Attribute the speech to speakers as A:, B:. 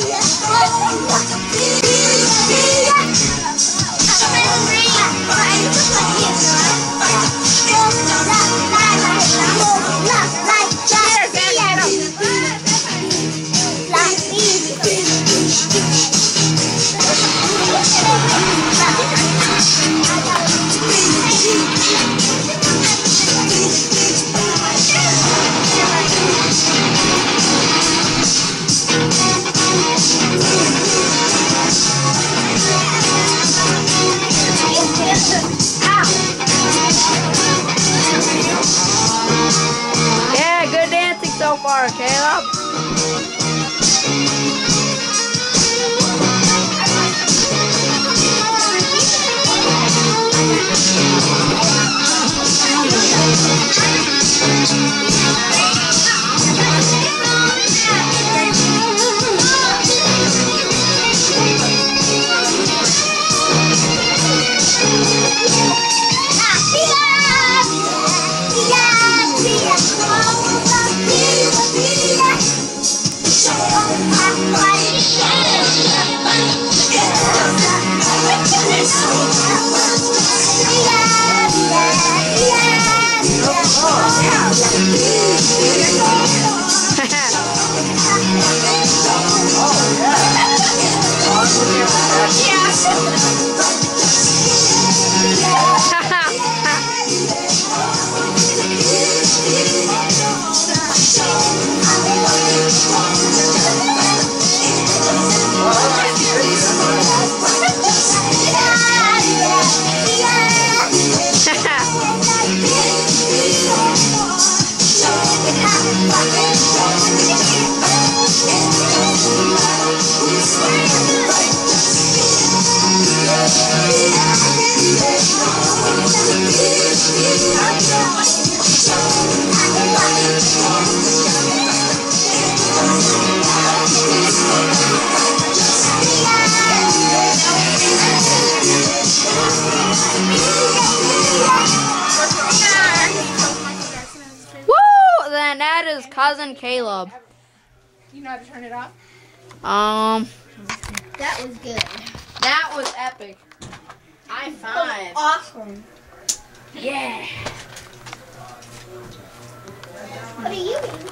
A: Yeah, far, Caleb. Yes. Then that is cousin Caleb.
B: You know how to turn it off?
A: Um,
C: That was good.
A: that was epic. High five.
C: Awesome.
A: Yeah.
C: What are you doing?